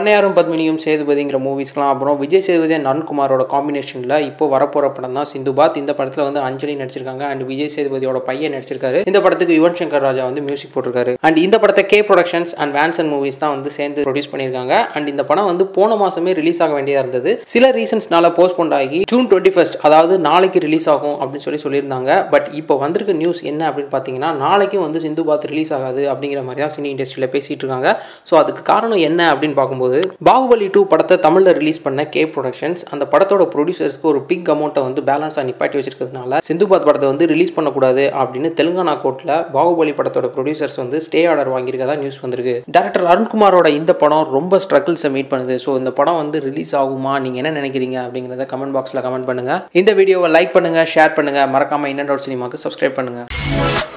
பண்ணையாரும் பத்மினியும் சேதுபதிங்கிற மூவிஸ்க்கெலாம் அப்புறம் விஜய் சேதுபதி நன்குமாரோட அருண்குமாரோட காம்பினேஷனில் இப்போ வரப்போகிற படம் தான். சிந்துபாத் இந்த படத்தில் வந்து அஞ்சலி நடிச்சிருக்காங்க. அண்ட் விஜய் சேதுபதியோட பையன் நடிச்சிருக்காரு. இந்த படத்துக்கு யுவன் சங்கர் ராஜா வந்து மியூசிக் போட்டிருக்காரு. அண்ட் இந்த படத்தை கே ப்ரொடக்ஷன்ஸ் அண்ட் வேன்சன் மூவிஸ் தான் வந்து சேர்ந்து ப்ரொடியூஸ் பண்ணியிருக்காங்க. அண்ட் இந்த படம் வந்து போன மாசமே ரிலீஸ் ஆக வேண்டியதாக இருந்தது. சில ரீசன்ஸ்னால போஸ்ட்போன் ஆகி ஜூன் டுவெண்ட்டி ஃபஸ்ட் அதாவது நாளைக்கு ரிலீஸ் ஆகும் அப்படின்னு சொல்லி சொல்லியிருந்தாங்க. பட் இப்போ வந்திருக்க நியூஸ் என்ன அப்படின்னு பார்த்தீங்கன்னா நாளைக்கும் வந்து சிந்துபாத் ரிலீஸ் ஆகாது அப்படிங்கிற மாதிரி தான் சினி இண்டஸ்ட்ரியில் பேசிகிட்டு இருக்காங்க. ஸோ அதுக்கு காரணம் என்ன அப்படின்னு பார்க்கும்போது பாகுபலி டூ படத்தை தமிழில் ரிலீஸ் பண்ண கே ப்ரொடக்ஷன்ஸ் அந்த படத்தோட ப்ரொடியூசர்ஸ்க்கு ஒரு பிக் அமௌண்ட்டை வந்து பேலன்ஸாக நிப்பாட்டி வச்சிருக்கிறதுனால சிந்துபாத் படத்தை வந்து ரிலீஸ் பண்ணக்கூடாது அப்படின்னு தெலுங்கானா கோர்ட்டில் பாகுபலி படத்தோட ப்ரொடியூசர்ஸ் வந்து ஸ்டே ஆர்டர் வாங்கியிருக்கதா நியூஸ் வந்திருக்கு. டேரக்டர் அருண்குமாரோட இந்த படம் ரொம்ப ஸ்ட்ரகிள்ஸை மீட் பண்ணுது. ஸோ இந்த படம் வந்து ரிலீஸ் ஆகுமா? நீங்கள் என்ன நினைக்கிறீங்க? அப்படிங்கிறத கமெண்ட் பாக்ஸில் கமெண்ட் பண்ணுங்கள் இந்த வீடியோவை லைக் பண்ணுங்கள் ஷேர் பண்ணுங்கள் மறக்காமல் இன்னண்டோட சினிமாக்கு சப்ஸ்கிரைப் பண்ணுங்கள்